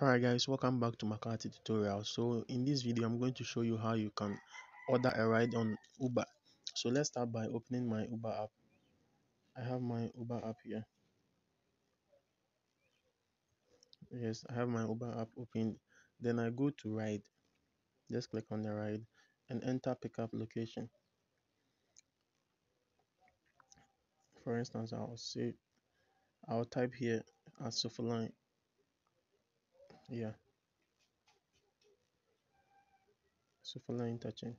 alright guys welcome back to McCarthy tutorial. So in this video i'm going to show you how you can order a ride on uber. So let's start by opening my uber app. I have my uber app here. Yes i have my uber app open. Then i go to ride. Just click on the ride and enter pickup location. For instance i'll say i'll type here at Sofoline yeah. Sofoline interchange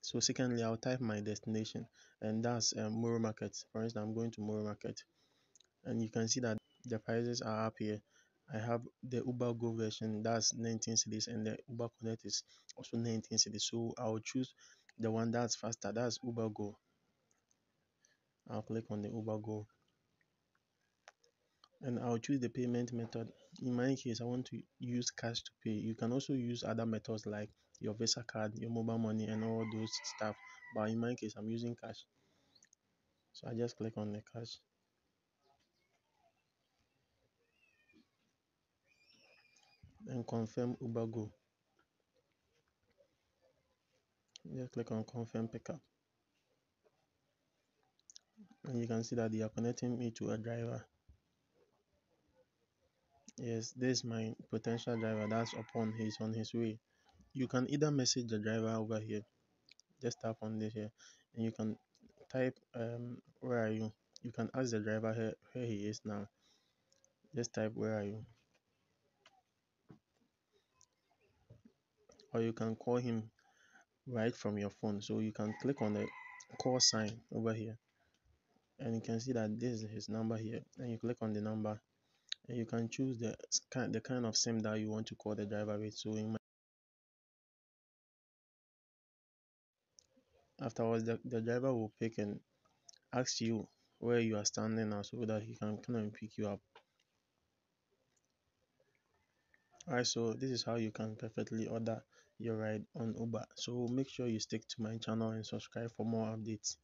so secondly i'll type my destination and that's um, Moro market. For instance i'm going to Moro market and you can see that the prices are up here. I have the uber go version that's 19 cedis and the uber connect is also 19 cedis. So i'll choose the one that's faster that's uber go. I'll click on the uber go and I'll choose the payment method. In my case, I want to use cash to pay. You can also use other methods like your Visa card, your mobile money, and all those stuff. But in my case, I'm using cash. So I just click on the cash. And confirm Uber Go. Just click on confirm pickup. And you can see that they are connecting me to a driver. Yes, this is my potential driver. That's upon he's on his way. You can either message the driver over here. Just tap on this here, and you can type um where are you. You can ask the driver here where he is now. Just type where are you. Or you can call him right from your phone. So you can click on the call sign over here, and you can see that this is his number here. And you click on the number you can choose the kind the kind of sim that you want to call the driver with. So in my afterwards the, the driver will pick and ask you where you are standing now so that he can come and pick you up. Alright so this is how you can perfectly order your ride on uber. So make sure you stick to my channel and subscribe for more updates